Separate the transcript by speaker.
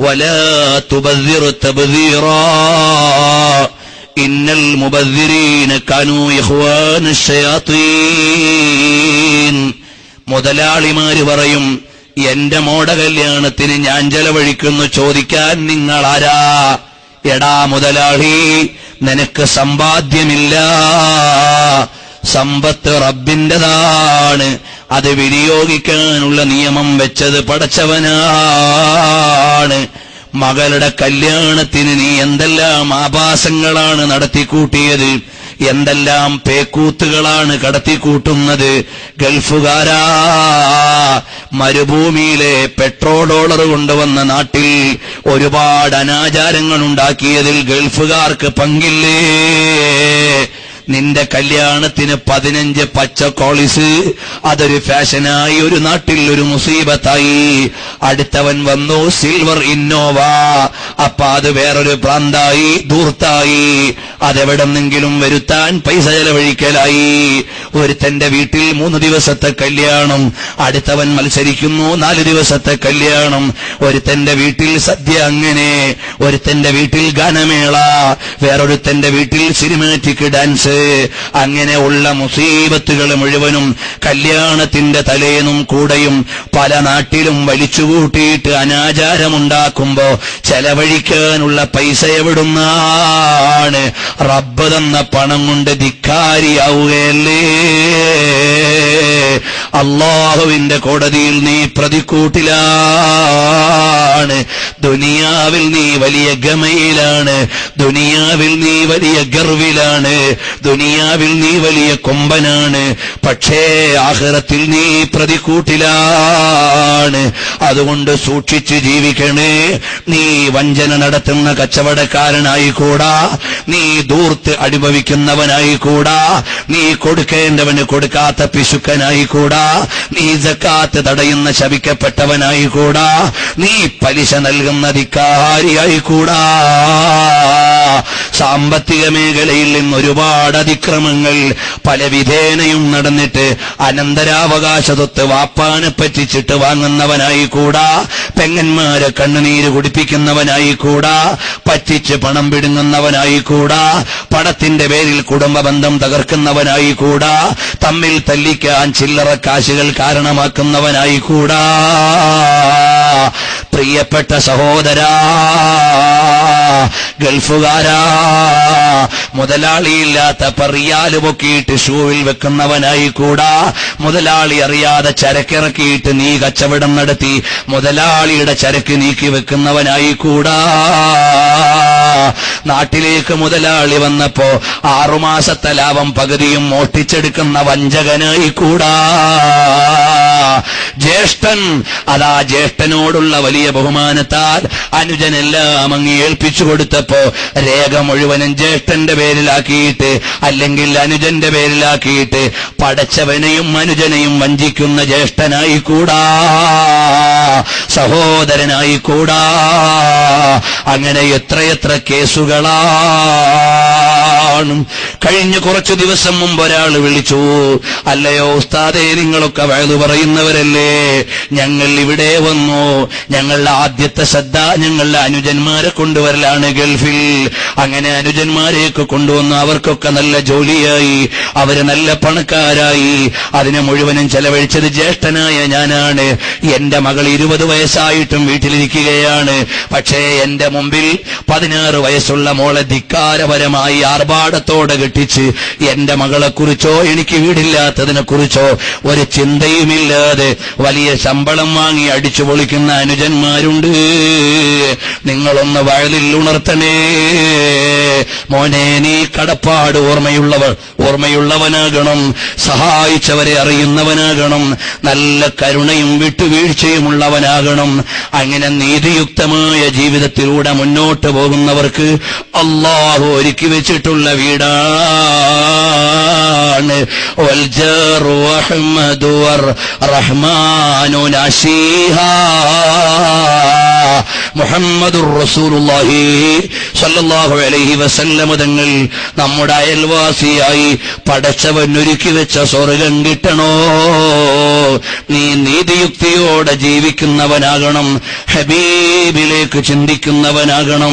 Speaker 1: ولا تبذر تبذيرا إن المبذرين كانوا إخوان الشياطين മുതലാളിമാര് പറയും എന്റെ മോട കല്യാണത്തിന് ഞാൻ ചെലവഴിക്കുന്നു ചോദിക്കാൻ നിങ്ങൾ ആരാ എടാ മുതലാളി നിനക്ക് സമ്പാദ്യമില്ല സമ്പത്ത് റബ്ബിന്റെതാണ് അത് വിനിയോഗിക്കാനുള്ള നിയമം വെച്ചത് പടച്ചവനാണ്. മകളുടെ കല്യാണത്തിന് നീ എന്തെല്ലാം ആഭാസങ്ങളാണ് നടത്തിക്കൂട്ടിയത്? എന്തെല്ലാം പേക്കൂത്തുകളാണ് കടത്തിക്കൂട്ടുന്നത്? ഗൾഫുകാരാ മരുഭൂമിയിലെ പെട്രോൾ ഡോളർ കൊണ്ടുവന്ന നാട്ടിൽ ഒരുപാട് അനാചാരങ്ങൾ ഉണ്ടാക്കിയതിൽ ഗൾഫുകാർക്ക് പങ്കില്ലേ? നിന്റെ കല്യാണത്തിന് പതിനഞ്ച് പച്ച കോളിസ്. അതൊരു ഫാഷനായി ഒരു നാട്ടിൽ ഒരു മുസീബത്തായി. അടുത്തവൻ വന്നു സിൽവർ ഇന്നോവ അപ്പൊ അത് വേറൊരു പ്രാന്തായി ദൂർത്തായി അതെവിടെന്നെങ്കിലും വരുത്താൻ പൈസ ചെലവഴിക്കലായി. ഒരുത്തന്റെ വീട്ടിൽ മൂന്ന് ദിവസത്തെ കല്യാണം അടുത്തവൻ മത്സരിക്കുന്നു നാല് ദിവസത്തെ കല്യാണം. ഒരുത്തന്റെ വീട്ടിൽ സദ്യ അങ്ങനെ ഒരുത്തന്റെ വീട്ടിൽ ഗാനമേള വേറൊരുത്തന്റെ വീട്ടിൽ സിനിമാറ്റിക് ഡാൻസ് അങ്ങനെ ഉള്ള മുസീബത്തുകൾ മുഴുവനും കല്യാണത്തിന്റെ തലേന്നും കൂടെയും പല നാട്ടിലും വലിച്ചുകൂട്ടിയിട്ട് അനാചാരമുണ്ടാക്കുമ്പോ ചെലവഴിക്കാനുള്ള പൈസ എവിടുന്നാണ്? റബ്ബ് തന്ന പണം കൊണ്ട് ധിക്കാരിയാവുകയല്ലേ അള്ളാഹുവിന്റെ കോടതിയിൽ നീ പ്രതിക്കൂട്ടിലാണ് ദുനിയാവിൽ നീ വലിയ ഗമയിലാണ് ദുനിയാവിൽ നീ വലിയ ഗർവിലാണ് ദുനിയാവിൽ നീ വലിയ കൊമ്പനാണ് പക്ഷേ ആഹ്റത്തിൽ നീ പ്രതിക്കൂട്ടിലാണ് അതുകൊണ്ട് സൂക്ഷിച്ച് ജീവിക്കണേ നീ വഞ്ചന നടത്തുന്ന കച്ചവടക്കാരനായിക്കൂടാ നീ ദൂർത്ത് അനുഭവിക്കുന്നവനായിക്കൂടാ നീ കൊടുക്കേണ്ടവന് കൊടുക്കാത്ത പിശുക്കനായിക്കൂടാ നീ ജക്കാത്ത് തടയുന്ന ശപിക്കപ്പെട്ടവനായിക്കൂടാ നീ പലിശ നൽകുന്ന ധിക്കാരിയായിക്കൂടാ സാമ്പത്തിക മേഖലയിൽ നിന്ന് ഒരുപാട് അതിക്രമങ്ങൾ പല വിധേനയും നടന്നിട്ട് അനന്തരാവകാശ തൊത്ത് വാപ്പാനെ പറ്റിച്ചിട്ട് വാങ്ങുന്നവനായി കൂടാ പെങ്ങന്മാരെ കണ്ണുനീര് കുടിപ്പിക്കുന്നവനായി കൂടാ പറ്റിച്ച് പണം പിടുങ്ങുന്നവനായി കൂടാ പണത്തിന്റെ പേരിൽ കുടുംബ ബന്ധം തകർക്കുന്നവനായി കൂടാ തമ്മിൽ തല്ലിക്കാൻ ചില്ലറ കാശുകൾ കാരണമാക്കുന്നവനായി കൂടാ പ്രിയപ്പെട്ട സഹോദരാ ഗൾഫുകാരാ മുതലാളിയില്ലാത്ത റിയാൽ പൊക്കിയിട്ട് ഷൂവിൽ വെക്കുന്നവനായി കൂടാ മുതലാളി അറിയാതെ ചരക്കിറക്കിയിട്ട് നീ കച്ചവടം നടത്തി മുതലാളിയുടെ ചരക്ക് നീക്കി വെക്കുന്നവനായി കൂടാ നാട്ടിലേക്ക് മുതലാളി വന്നപ്പോ ആറുമാസത്തെ ലാഭം പകുതിയും മോഷ്ടിച്ചെടുക്കുന്ന വഞ്ചകനായി കൂടാ ജ്യേഷ്ഠൻ. അതാ ജ്യേഷ്ഠനോടുള്ള വലിയ ബഹുമാനത്താൽ അനുജനെല്ലാം അങ്ങ് ഏൽപ്പിച്ചു കൊടുത്തപ്പോ രേഖ മുഴുവനും ജ്യേഷ്ഠന്റെ പേരിലാക്കിയിട്ട് അല്ലെങ്കിൽ അനുജന്റെ പേരിലാക്കിയിട്ട് പടച്ചവനെയും അനുജനെയും വഞ്ചിക്കുന്ന ജ്യേഷ്ഠനായി കൂടാ സഹോദരനായി കൂടാ അങ്ങനെ എത്രയെത്ര കേസുകളാണ്. കഴിഞ്ഞ കുറച്ചു ദിവസം മുമ്പ് ഒരാൾ വിളിച്ചു. അല്ലയോ ഉസ്താദേ നിങ്ങളൊക്കെ വഴുതു പറയുന്നവരല്ലേ? ഞങ്ങൾ ഇവിടെ വന്നു. ഞങ്ങളുടെ ആദ്യത്തെ ശ്രദ്ധ ഞങ്ങളുടെ അനുജന്മാരെ കൊണ്ടുവരലാണ് ഗൾഫിൽ. അങ്ങനെ അനുജന്മാരെയൊക്കെ കൊണ്ടുവന്നു അവർക്കൊക്കെ നല്ല ജോലിയായി. അവർ നല്ല പണക്കാരായി. അതിനെ മുഴുവനും ചെലവഴിച്ചത് ജ്യേഷ്ഠനായ ഞാനാണ്. എന്റെ മകൾ ഇരുപത് വയസ്സായിട്ടും വീട്ടിലിരിക്കുകയാണ്. പക്ഷേ എന്റെ മുമ്പിൽ പതിനാറ് വയസ്സുള്ള മോളെ ധിക്കാരപരമായി ആർഭാടത്തോടെ കെട്ടിച്ച് എന്റെ മകളെക്കുറിച്ചോ എനിക്ക് വീടില്ലാത്തതിനെ കുറിച്ചോ ഒരു ചിന്തയുമില്ലാതെ വലിയ ശമ്പളം വാങ്ങി അടിച്ചു പൊളിക്കുന്ന അനുജന്മാരുണ്ട്. നിങ്ങളൊന്ന് വയലിൽ ഉണർത്തണേ. മോനെ നീ കടപ്പാട് ഓർമ്മയുള്ളവർ ഓർമ്മയുള്ളവനാകണം. സഹായിച്ചവരെ അറിയുന്നവനാകണം. നല്ല കരുണയും വിട്ടുവീഴ്ചയുമുള്ളവനാകണം. അങ്ങനെ നീതിയുക്തമായ ജീവിതത്തിലൂടെ മുന്നോട്ട് പോകുന്നവർക്ക് അള്ളാഹു ഒരുക്കി വെച്ചിട്ടുള്ള വീടാണ് വൽജാറു والرحمن نسيها. محمد നശീഹാ الله റസൂലുള്ളാഹി സല്ലല്ലാഹു അലൈഹി وسلم തങ്ങൾ നമ്മുടെ അയൽവാസിയായി പടച്ചവൻ ഒരുക്കി വെച്ച സ്വർഗം കിട്ടണോ? നീ നീതിയുക്തിയോടെ ജീവിക്കുന്നവനാകണം ഹബീബിലേക്ക് ചിന്തിക്കുന്നവനാകണം.